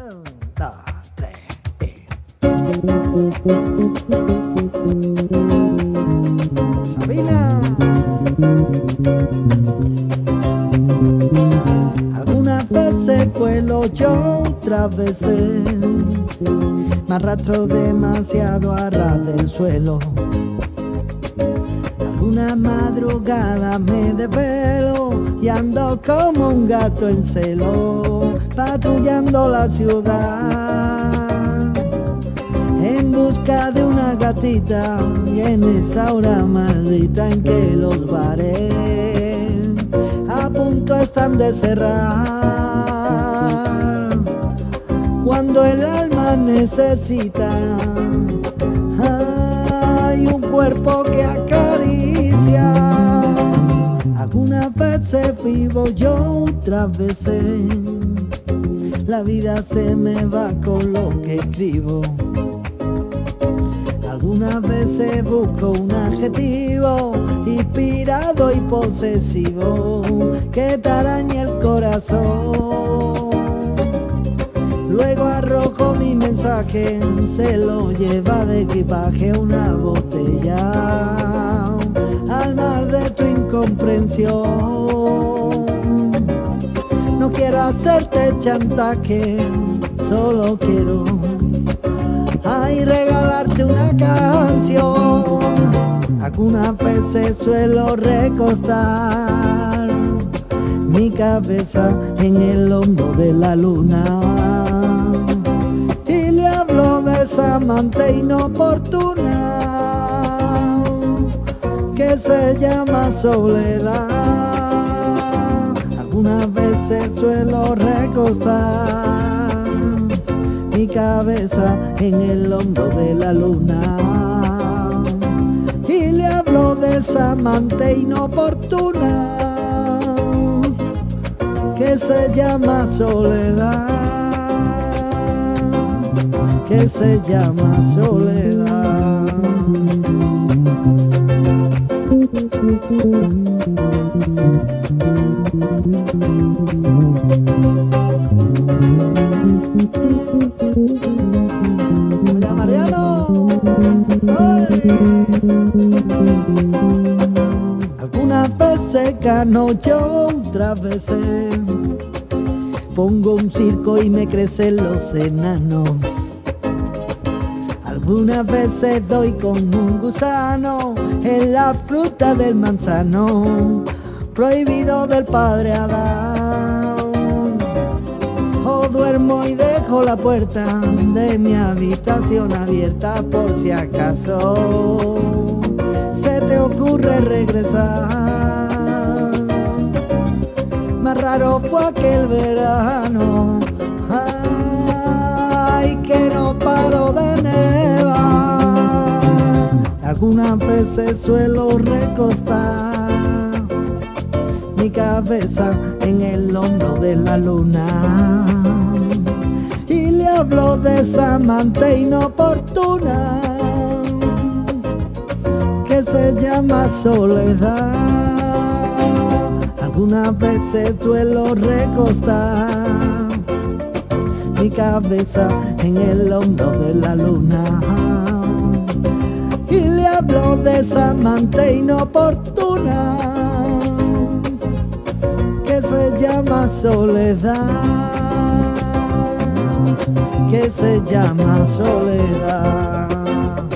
Un, dos, tres, y... Sabina. Algunas veces cuelo yo, otras veces me arrastro demasiado a ras del suelo. Alguna madrugada me desvelo y ando como un gato en celo, patrullando la ciudad en busca de una gatita y en esa hora maldita en que los bares a punto están de cerrar. Cuando el alma necesita vivo yo, otras veces la vida se me va con lo que escribo. Algunas veces busco un adjetivo inspirado y posesivo que te el corazón. Luego arrojo mi mensaje, se lo lleva de equipaje una botella al mar de tu incomprensión. Hacerte chantaje, solo quiero ay regalarte una canción. Algunas veces suelo recostar mi cabeza en el hombro de la luna y le hablo de esa amante inoportuna que se llama soledad. En el hombro de la luna y le hablo de esa amante inoportuna que se llama soledad, que se llama soledad. Hola Mariano. Algunas veces gano yo, otras veces pongo un circo y me crecen los enanos. Algunas veces doy con un gusano en la fruta del manzano, prohibido del padre Adán. Duermo y dejo la puerta de mi habitación abierta por si acaso se te ocurre regresar. Más raro fue aquel verano, ay, que no paro de nevar. Algunas veces suelo recostar mi cabeza en el hombro de la luna y le hablo de esa amante inoportuna que se llama soledad. Algunas veces suelo recostar mi cabeza en el hombro de la luna y le hablo de esa amante inoportuna soledad, que se llama soledad.